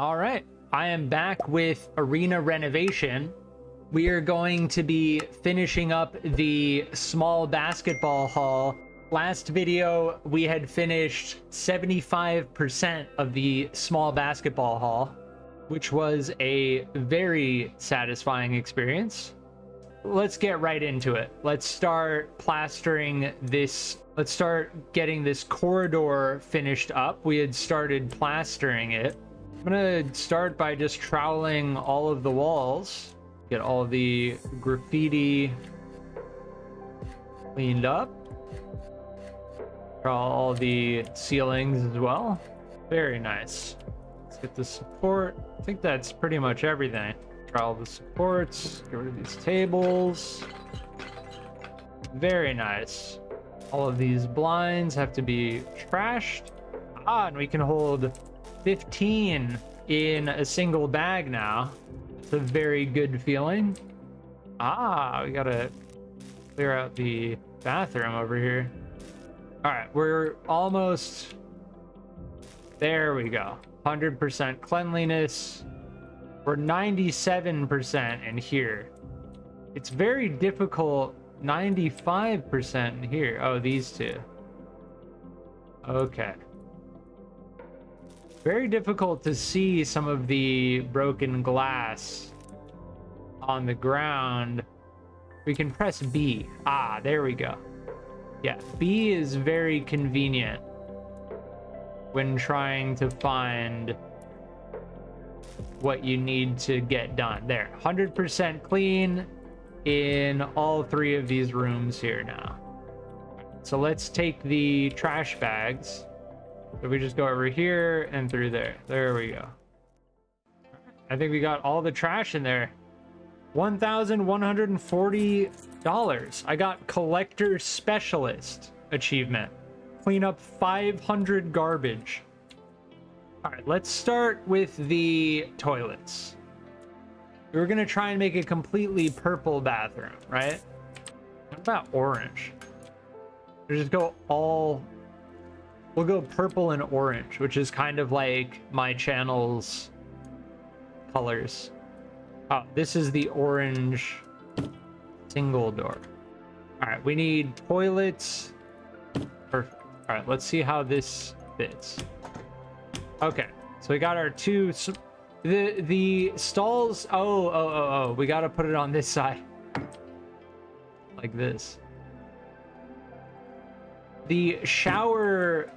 All right, I am back with arena renovation. We are going to be finishing up the small basketball hall. Last video, we had finished 75% of the small basketball hall, which was a very satisfying experience. Let's get right into it. Let's start plastering this. Let's start getting this corridor finished up. We had started plastering it. I'm gonna start by just troweling all of the walls. Get all the graffiti cleaned up. Draw all the ceilings as well. Very nice. Let's get the support. I think that's pretty much everything. Draw all the supports. Get rid of these tables. Very nice. All of these blinds have to be trashed. Ah, and we can hold 15 in a single bag now. It's a very good feeling. Ah, we gotta clear out the bathroom over here. All right, we're almost there. We go. 100% cleanliness. We're 97% in here. It's very difficult. 95% in here. Oh, these two. Okay. Very difficult to see some of the broken glass on the ground. We can press B. Ah, there we go. Yeah, B is very convenient when trying to find what you need to get done. There, 100% clean in all three of these rooms here now. So let's take the trash bags so we just go over here and through there. There we go. I think we got all the trash in there. $1,140. I got Collector Specialist achievement. Clean up 500 garbage. All right, let's start with the toilets. We are gonna try and make a completely purple bathroom, right? What about orange? We just go all We'll go purple and orange, which is kind of like my channel's colors. Oh, this is the orange single door. All right, we need toilets. Perfect. All right, let's see how this fits. Okay, so we got our two. The the stalls. Oh oh oh oh. We got to put it on this side, like this. The shower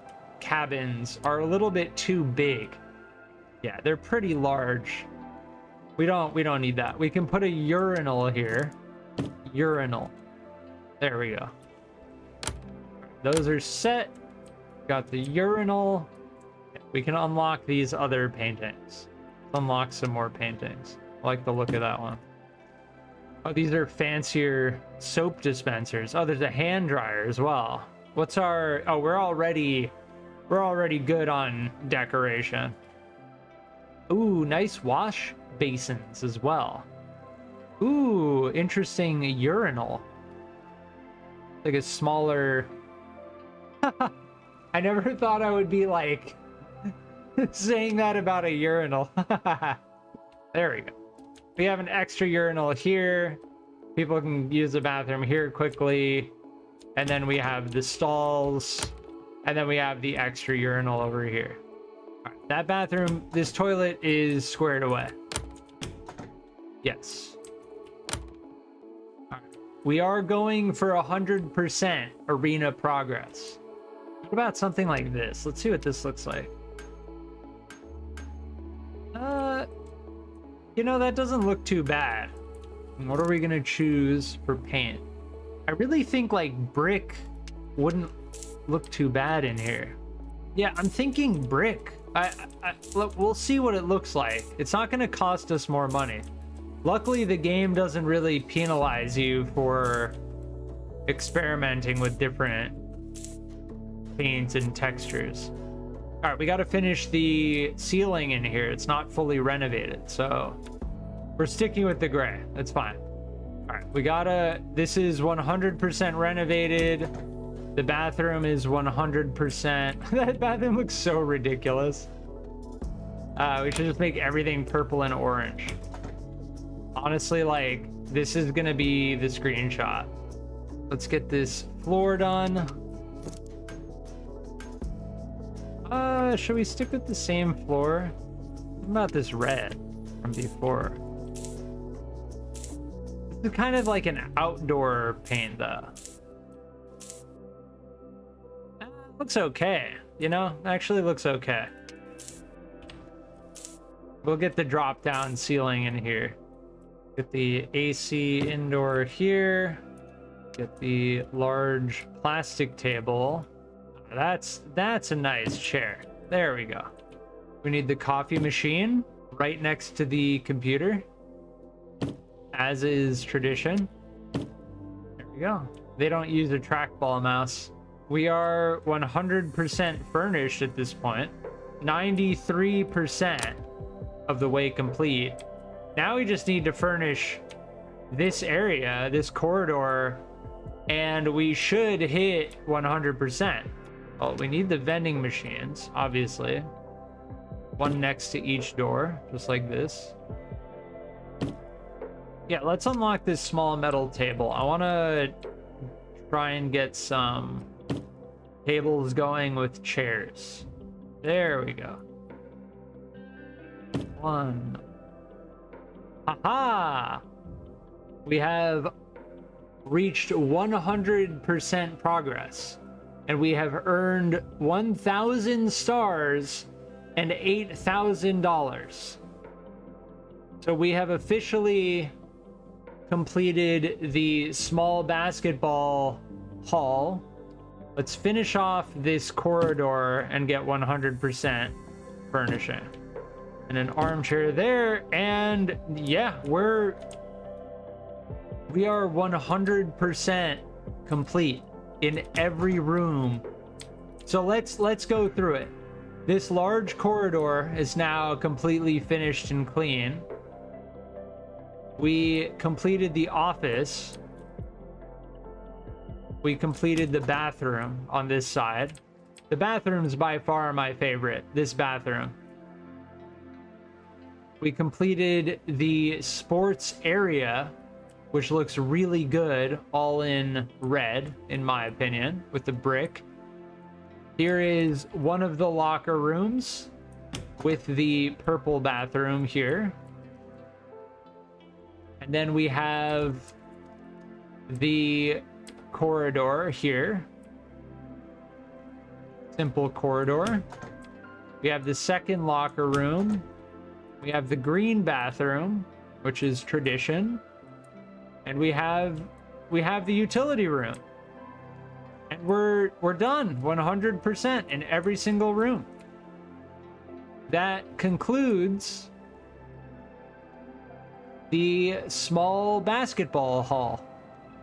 cabins are a little bit too big. Yeah, they're pretty large. We don't we don't need that. We can put a urinal here. Urinal. There we go. Those are set. Got the urinal. We can unlock these other paintings. Unlock some more paintings. I like the look of that one. Oh, these are fancier soap dispensers. Oh, there's a hand dryer as well. What's our... Oh, we're already we're already good on decoration. Ooh, nice wash basins as well. Ooh, interesting urinal. Like a smaller... I never thought I would be like saying that about a urinal. there we go. We have an extra urinal here. People can use the bathroom here quickly. And then we have the stalls and then we have the extra urinal over here. that bathroom, this toilet is squared away. Yes. We are going for 100% arena progress. What about something like this? Let's see what this looks like. Uh, you know, that doesn't look too bad. What are we going to choose for paint? I really think like brick wouldn't look too bad in here. Yeah, I'm thinking brick. I, I, look, we'll see what it looks like. It's not going to cost us more money. Luckily, the game doesn't really penalize you for experimenting with different paints and textures. All right, we got to finish the ceiling in here. It's not fully renovated, so we're sticking with the gray. That's fine. All right, we gotta, this is 100% renovated. The bathroom is 100%. that bathroom looks so ridiculous. Uh, we should just make everything purple and orange. Honestly, like, this is gonna be the screenshot. Let's get this floor done. Uh, should we stick with the same floor? What about this red from before? This is kind of like an outdoor paint, though. Looks okay, you know? Actually looks okay. We'll get the drop-down ceiling in here. Get the AC indoor here. Get the large plastic table. That's that's a nice chair. There we go. We need the coffee machine right next to the computer. As is tradition. There we go. They don't use a trackball mouse. We are 100% furnished at this point. 93% of the way complete. Now we just need to furnish this area, this corridor, and we should hit 100%. Oh, we need the vending machines, obviously. One next to each door, just like this. Yeah, let's unlock this small metal table. I want to try and get some tables going with chairs. There we go. One. Haha! We have reached 100% progress. And we have earned 1,000 stars and $8,000. So we have officially completed the small basketball hall. Let's finish off this corridor and get 100% furnishing. And an armchair there. And yeah, we're we are 100% complete in every room. So let's let's go through it. This large corridor is now completely finished and clean. We completed the office. We completed the bathroom on this side. The bathroom is by far my favorite, this bathroom. We completed the sports area which looks really good, all in red, in my opinion, with the brick. Here is one of the locker rooms with the purple bathroom here. And then we have the corridor here. Simple corridor. We have the second locker room. We have the green bathroom, which is tradition and we have we have the utility room and we're we're done 100% in every single room that concludes the small basketball hall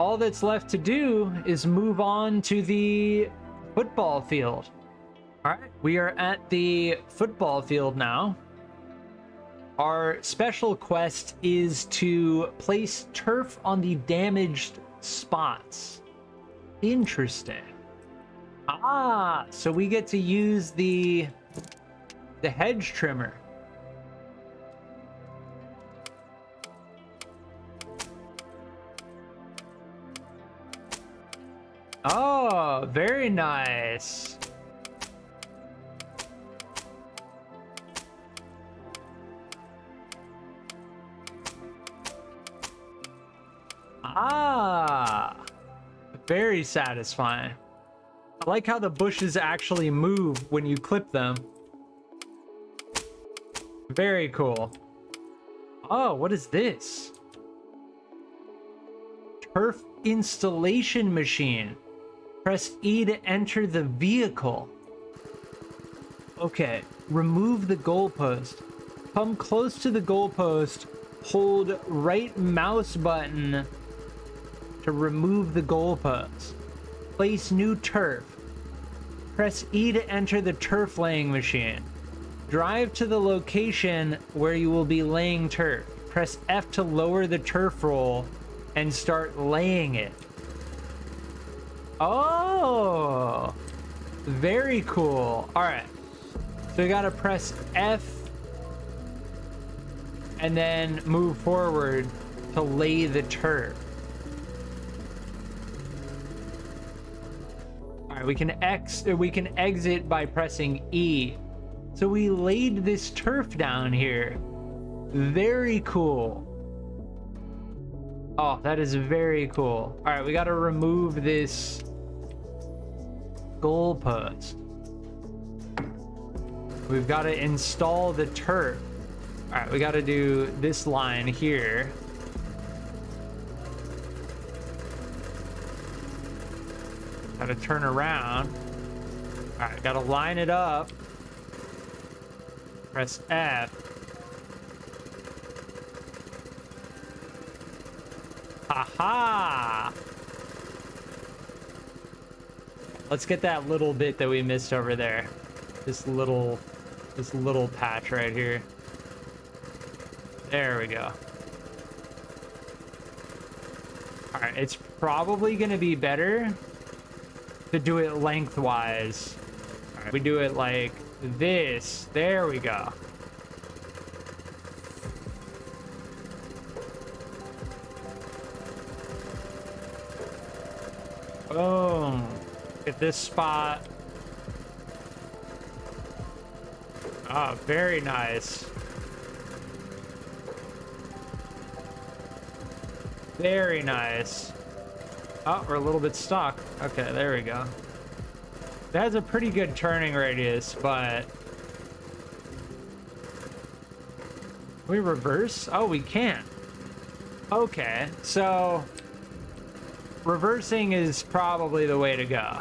all that's left to do is move on to the football field all right we are at the football field now our special quest is to place turf on the damaged spots. Interesting. Ah, so we get to use the the hedge trimmer. Oh, very nice. Ah, very satisfying. I like how the bushes actually move when you clip them. Very cool. Oh, what is this? Turf installation machine. Press E to enter the vehicle. Okay, remove the goalpost. Come close to the goalpost, hold right mouse button to remove the goalposts. Place new turf. Press E to enter the turf laying machine. Drive to the location where you will be laying turf. Press F to lower the turf roll and start laying it. Oh, very cool. All right. So we got to press F and then move forward to lay the turf. All right, we can X, we can exit by pressing E. So we laid this turf down here. Very cool. Oh, that is very cool. All right, we got to remove this goalpost. We've got to install the turf. All right, we got to do this line here. Got to turn around. All right, got to line it up. Press F. Aha! Let's get that little bit that we missed over there. This little, this little patch right here. There we go. All right, it's probably gonna be better to do it lengthwise. We do it like this. There we go. This spot. Ah, very nice. Very nice. Oh, we're a little bit stuck. Okay, there we go. That has a pretty good turning radius, but... we reverse? Oh, we can't. Okay, so... Reversing is probably the way to go.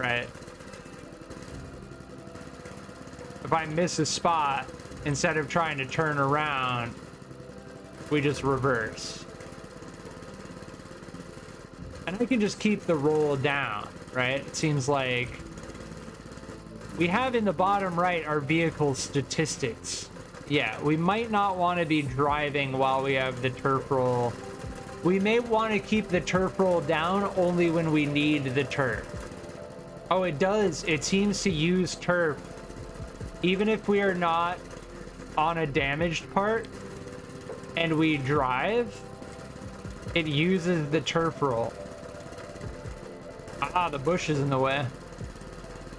Right? If I miss a spot, instead of trying to turn around, we just reverse. And I can just keep the roll down, right? It seems like we have in the bottom right our vehicle statistics. Yeah, we might not want to be driving while we have the turf roll we may want to keep the turf roll down only when we need the turf. Oh, it does. It seems to use turf. Even if we are not on a damaged part and we drive, it uses the turf roll. Ah, the bush is in the way.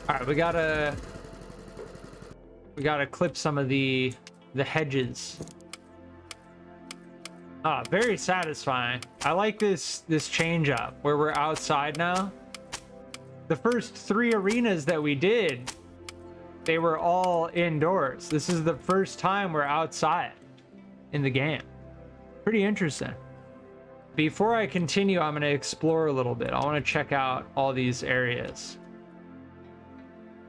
All right, we gotta we gotta clip some of the the hedges. Ah, very satisfying. I like this this change up where we're outside now. The first three arenas that we did, they were all indoors. This is the first time we're outside in the game. Pretty interesting. Before I continue, I'm going to explore a little bit. I want to check out all these areas.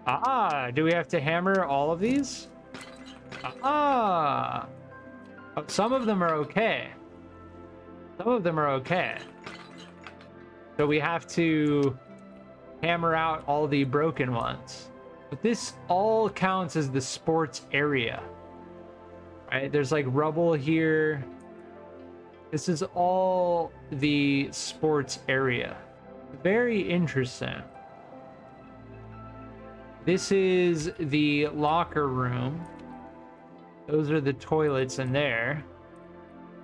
Ah, do we have to hammer all of these? Ah, oh, some of them are okay. Some of them are okay. So we have to hammer out all the broken ones. But this all counts as the sports area. Right? There's like rubble here. This is all the sports area. Very interesting. This is the locker room. Those are the toilets in there.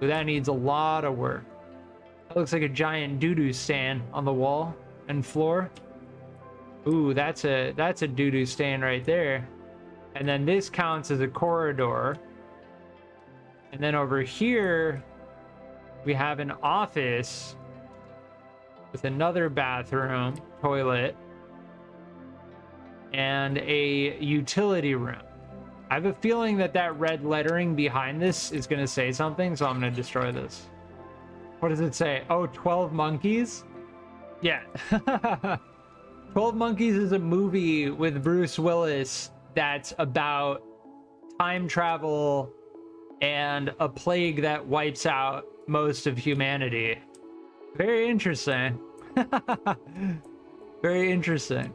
So that needs a lot of work. That looks like a giant doo-doo stand on the wall and floor. Ooh, that's a that's a doo-doo stand right there. And then this counts as a corridor. And then over here, we have an office with another bathroom, toilet, and a utility room. I have a feeling that that red lettering behind this is going to say something, so I'm going to destroy this. What does it say? Oh, 12 Monkeys? Yeah. 12 Monkeys is a movie with Bruce Willis that's about time travel and a plague that wipes out most of humanity. Very interesting. Very interesting.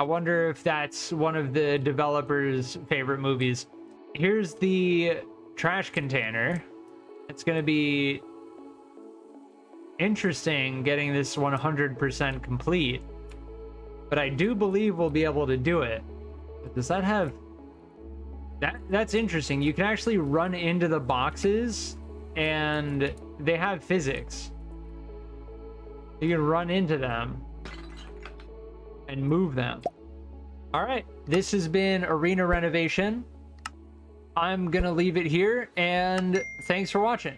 I wonder if that's one of the developers' favorite movies. Here's the trash container. It's going to be interesting getting this 100% complete. But I do believe we'll be able to do it. Does that have... That that's interesting. You can actually run into the boxes and they have physics. You can run into them and move them. All right, this has been Arena Renovation. I'm going to leave it here and thanks for watching.